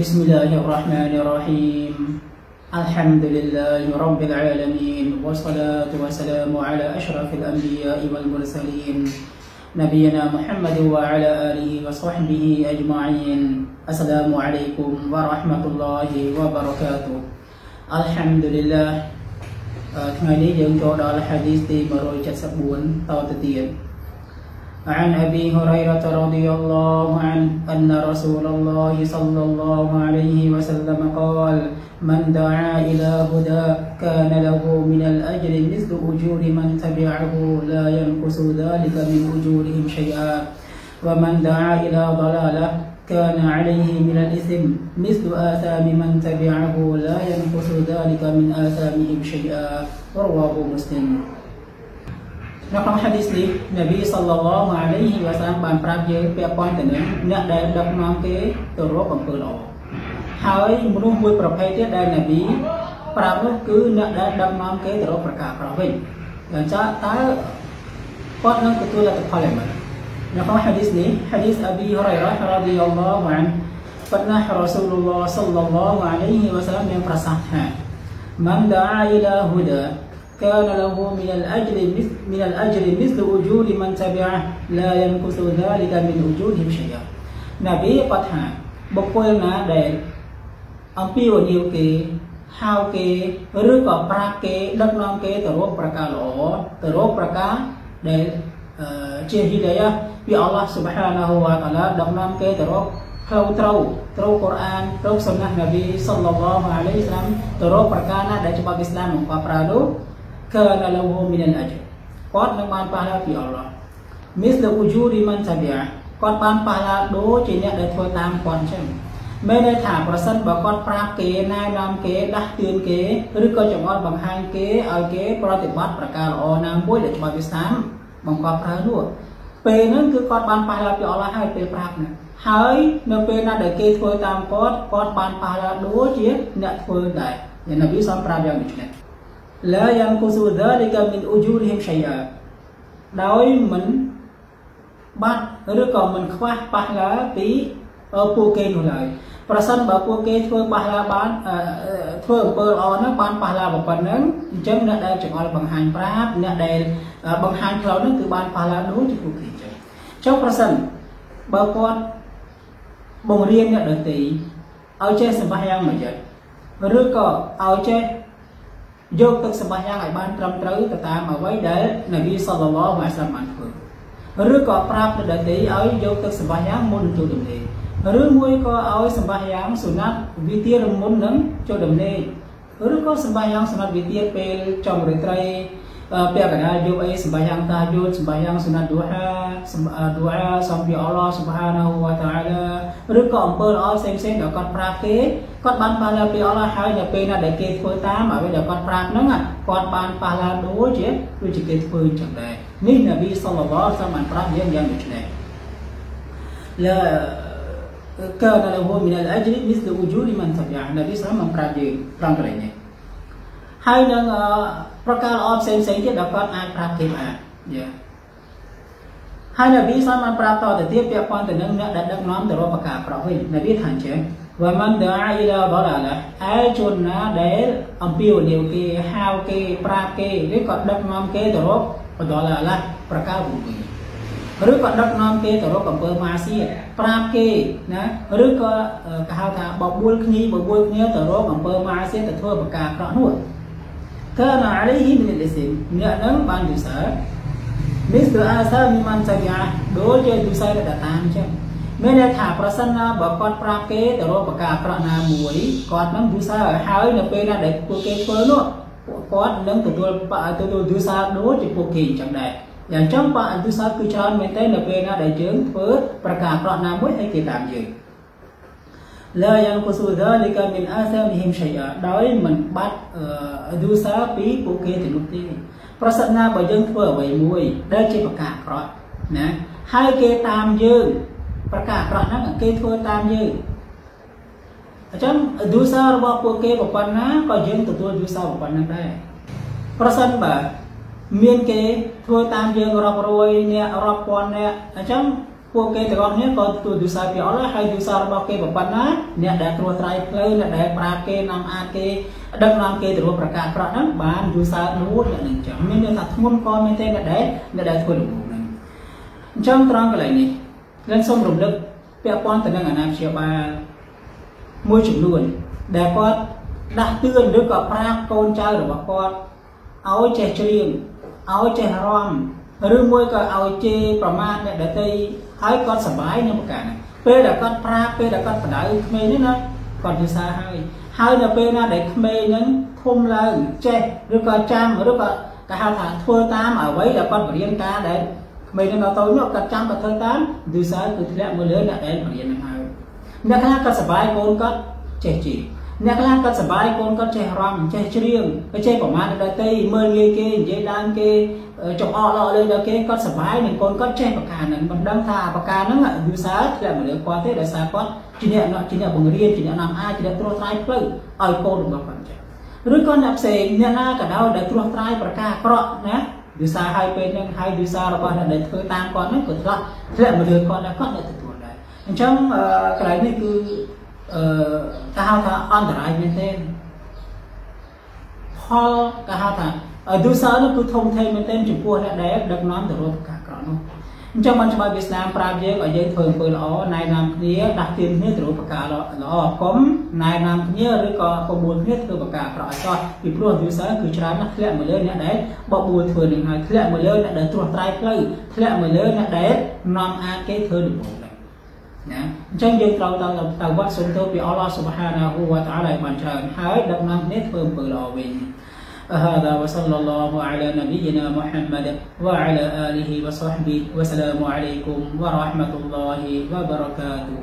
بسم الله الرحمن الرحيم الحمد لله رب العالمين والصلاة والسلام على أشرف الأنبياء والمرسلين نبينا محمد وعلى آله وصحبه أجمعين السلام عليكم ورحمة الله وبركاته الحمد لله ថ្ងៃនេះយើងចូលដល់ហាឌីសទី174តទៅទៀត عن أبي هريرة رضي الله عنه أن رسول الله صلى الله عليه وسلم قال من دعا إلى هدى كان له من الأجر مثل أجور من تبعه لا ينقص ذلك من أجورهم شيئا. ومن دعا إلى ضلالة كان عليه من الإثم مثل آثام من تبعه لا ينقص ذلك من آثامهم شيئا. رواه مسلم. នៅក្នុង hadith នេះនប៊ីសល្លឡោះអាឡៃហ៊ីវ៉ាសាបានប្រាប់យើងពាក់ព័ន្ធទៅនឹងអ្នកដែលដឹកនាំគេទៅរកអំពើល្អហើយមនុស្សមួយប្រភេទទៀតដែលនប៊ីប្រាប់នោះគឺអ្នកដែលដឹកនាំគេទៅរកប្រការក្រវិញអញ្ចឹងតើគាត់នឹងទទួលលទ្ធផលយ៉ាងម៉េចនៅក្នុង hadith នេះ hadith អប៊ីហរ៉ៃរ៉ារ៉ាឌីយ៉ាឡោះអានប៉ុន្តែរ៉ាស៊ូលឡោះសល្លឡោះអាឡៃហ៊ីវ៉ាសាមានប្រសាសន៍ថាមិនដាអ៊ីឡាហ៊ូដា كان له من الأجر مثل من الأجر مثل أجور من تبعه لا ينقص ذلك من أجورهم شيئا នប៊ីគាត់ថាបុគ្គលណាដែលអំពីវនីវគេហៅគេឬក៏ប្រាប់គេដឹកនាំគេទៅរកប្រការល្អទៅរកប្រការដែលជាហ៊ីដាយ៉ាពីអល់ឡោះស៊ុបហានាហ៊ូវតាឡាដឹកនាំគេទៅរកផ្លូវត្រូវត្រូវកូរ៉ានត្រូវសុណាហ៍នប៊ីសល្លឡោះអាឡៃហ៊ីវសាឡាមទៅរកប្រការណាដែលច្បាប់អ៊ីស្លាមបង្កប់ប្រើនោះ kana lahu min al-ajr គាត់នឹងបានប៉ះឡាពីអល់ឡោះ misl ujuri man tabi'a គាត់បានប៉ះឡាដូចជាអ្នកដែលធ្វើតាមគាត់អញ្ចឹងមានន័យថាប្រសិនបើគាត់ប្រាប់គេណែនាំគេដាស់តឿនគេឬក៏ចង្អុលបង្ហាញគេឲ្យគេប្រតិបត្តិប្រការល្អណាមួយដែលច្បាប់វិសាមបង្កប់ប្រើនោះពេលហ្នឹងគឺគាត់បានប៉ះឡាពីអល់ឡោះហើយពេលប្រាប់ហ្នឹងហើយនៅពេលណាដែលគេធ្វើតាមគាត់គាត់បានប៉ះឡាដូចជាអ្នកធ្វើដែរយ៉ាងនប៊ីសំប្រាប់យ៉ាងដូចនេះ لا ينقص ذلك من أجورهم شيئا ដោយមិនបាត់ឬក៏មិនខ្វះប៉ះឡាពីពួកគេនោះឡើយប្រសិនបើពួកគេធ្វើប៉ះឡាបានធ្វើអំពើល្អហ្នឹងបានប៉ះឡាប៉ុណ្ណឹងអញ្ចឹងអ្នកដែលចង្អុលបង្ហាញប្រាប់អ្នកដែលបង្ហាញផ្លូវហ្នឹងគឺបានប៉ះឡាដូចជាពួកគេអញ្ចឹងចុះប្រសិនបើគាត់បង្រៀនអ្នកដទៃឲ្យចេះសម្បាយ៉ាងមួយចិត្តឬក៏ឲ្យចេះ យកទឹកសម្បាយ៉ាងឲ្យបានត្រឹមត្រូវទៅតាមអ្វីដែលនប៊ីសល្លឡោះអាឡៃសាឡាមបានធ្វើឬក៏ប្រាប់ដល់ដេឲ្យយកទឹកសម្បាយ៉ាងមុនចូលដំណេកឬមួយក៏ឲ្យសម្បាយ៉ាងសុណាត់វិទារមុននឹងចូលដំណេកឬក៏សម្បាយ៉ាងសុណាត់វិទាពេលចំរាត្រី ពាក់កណ្ដាលយកអីសម្បាយ៉ាងតាយុតសម្បាយ៉ាងសុណាត់ឌូហាឌូហាសំពីអល់ឡោះស៊ុបហានាហ៊ូវតាអាឡាឬក៏អំពើល្អផ្សេងផ្សេងដែលគាត់ប្រាប់គេគាត់បានប៉ះឡាពីអល់ឡោះហើយនៅពេលណាដែលគេធ្វើតាមអ្វីដែលគាត់ប្រាប់ហ្នឹងគាត់បានប៉ះឡាដូចជាដូចជាគេធ្វើអញ្ចឹងដែរនេះនប៊ីសល្លឡោះសាមបានប្រាប់យើងយ៉ាងដូចនេះឡា كان له من الاجر مثل اجور من تبعه នប៊ីសាមបានប្ ហើយនឹងប្រការល្អផ្សេងផ្សេងទៀតដែលគាត់អាចប្រាប់គេបានយ៉ាហើយនប៊ីសាមបានប្រាប់តទៅទៀតពាក់ព័ន្ធទៅនឹងអ្នកដែលដឹកនាំទៅរកប្រការប្រោះវិញនប៊ីថាអញ្ចឹងវ៉ាមិនដាអ៊ីឡាបឡាឡាហើយជនណាដែលអំពាវនាវគេហៅគេប្រាប់គេឬក៏ដឹកនាំគេទៅរកបដឡាឡាប្រការវវិញឬក៏ដឹកនាំគេទៅរកអំពើម៉ាស៊ីប្រាប់គេណាឬក៏គេហៅថាបបួលគ្នាបបួលគ្នាទៅរកអំពើម៉ាស៊ីទៅធ្វើប្រការប្រោះនោះ كان عليه من الاسم អ្នកនឹងបានយូសើ Mr. Asa មានចរិយាដូចជាយូសើដែលតាមអញ្ចឹងមានន័យថាប្រសិនណាបើគាត់ប្រាប់គេទៅរកប្រការអាក្រក់ណាមួយគាត់នឹងយូសើហើយនៅពេលណាដែលពួកគេធ្វើនោះពួកគាត់នឹងទទួលទទួលយូសើដូចជាពួកគេអញ្ចឹងដែរយ៉ាងចឹងបើយូសើគឺច្រើនមែនទេនៅពេលណាដែលយើងធ្វើប្រការអាក្រក់ណាមួយឲ្យគេតាមយើង ឡាយ៉ាងកូសូដាលីកាមីនអាសាមីហ៊ីមឆៃអាដោយមិនបាត់អឌូសាពីពួកគេទាំងនោះទេប្រសិនណាបើយើងធ្វើអ្វីមួយដែលជាប្រការអាក្រក់ណាហើយគេតាមយើងប្រការអាក្រក់ហ្នឹងគេធ្វើតាមយើងអញ្ចឹងឌូសារបស់ពួកគេប្រព័ន្ធណាក៏យើងទទួលឌូសាប្រព័ន្ធហ្នឹងដែរប្រសិនបើមានគេធ្វើតាមយើងរាប់រយអ្នករាប់ពាន់អ្នកអញ្ចឹង ពួកគេទាំងអស់គ្នាក៏ទទួលទូសារពីអល់ឡោះហើយទូសាររបស់គេប៉ុណ្ណាអ្នកដែលត្រួសត្រាយផ្លូវអ្នកដែលប្រាប់គេនាំអាចគេដឹកនាំគេទៅរកប្រកាសប្រកហ្នឹងបានទូសារនួនអ្នកនឹងចឹងមានន័យថាធ្ងន់ក៏មែនទេអ្នកដែលអ្នកដែលធ្វើលំងហ្នឹងអញ្ចឹងត្រង់កន្លែងនេះនឹងសូមរំលឹកពាក់ព័ន្ធទៅនឹងអាណាព្យាបាលមួយចំនួនដែលគាត់ដាស់តឿនឬក៏ប្រាប់កូនចៅរបស់គាត់ឲ្យចេះច្រៀងឲ្យចេះរំឬមួយក៏ឲ្យជេរប្រមាថអ្នកដទៃ ហើយគាត់សប្បាយនឹងប្រការហ្នឹងពេលដែលគាត់ប្រាប់ពេលដែលគាត់បដៅក្មេងនេះណាគាត់យល់សារហើយហើយនៅពេលណាដែលក្មេងហ្នឹងធំឡើងចេះឬក៏ចាំឬក៏គេហៅថាធ្វើតាមអ្វីដែលគាត់បរៀនការដែលក្មេងនៅតូចនោះគាត់ចាំគាត់ធ្វើតាមយល់សារគឺធ្លាក់មកលើអ្នកដែលបរៀនហ្នឹងហើយអ្នកខ្លះគាត់សប្បាយកូនគាត់ចេះជេរ អ្នកខ្លះគាត់សប្បាយកូនគាត់ចេះរំចេះច្រៀងចេះប្រមាថដល់ដទៃមើលងាយគេនិយាយដើមគេចង្អកល្អលើដល់គេគាត់សប្បាយនឹងកូនគាត់ចេះប្រការហ្នឹងមិនដឹងថាប្រការហ្នឹងយូសាធ្លាក់មកលើគាត់ទេដោយសារគាត់ជាអ្នកជាអ្នកបង្រៀនជាអ្នកនាំអាចជាអ្នកត្រួសត្រាយផ្លូវឲ្យកូនរបស់គាត់ចេះឬក៏អ្នកផ្សេងអ្នកណាក៏ដោយដែលត្រួសត្រាយប្រការអាក្រក់ណាយូសាឲ្យពេលហ្នឹងហើយយូសារបស់អ្នកដែលធ្វើតាមគាត់ហ្នឹងក៏ធ្លាក់ធ្លាក់មកលើគាត់ដែរគាត់អ្នកទទួលដែរអញ្ចឹងកន្លែងនេះគឺ អឺគេហៅថាអន្តរាយមែនទេផលគេហៅថាឌូសើនោះគឺធំធេងមែនទែនចំពោះអ្នកដែលដឹកនាំទៅរកការក្រក់នោះអញ្ចឹងបានច្បាប់វាស្នាមប្រាប់យើងឲ្យយើងធ្វើអំពើល្អណែនាំគ្នាដាស់តឿនគ្នាទៅរកប្រការល្អកុំណែនាំគ្នាឬក៏បបួលគ្នាធ្វើប្រការក្រក់ឲ្យចោះពីព្រោះឌូសើគឺច្រើនណាស់ធ្លាក់មកលើអ្នកដែលបបួលធ្វើនឹងហើយធ្លាក់មកលើអ្នកដែលត្រួសត្រាយផ្លូវធ្លាក់មកលើអ្នកដែលនាំអាចគេធ្វើដំណើរ ណាអញ្ចឹងយើងត្រូវទៅទៅវត្តសុំទោសពីអល់ឡោះស៊ុបហានាហ៊ូវតាអាឡាឲ្យបានច្រើនហើយដឹកនាំគ្នាធ្វើអំពើល្អវិញ هذا وصلى الله على نبينا محمد وعلى آله وصحبه وسلام عليكم ورحمة الله وبركاته